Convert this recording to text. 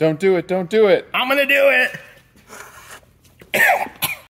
Don't do it. Don't do it. I'm gonna do it.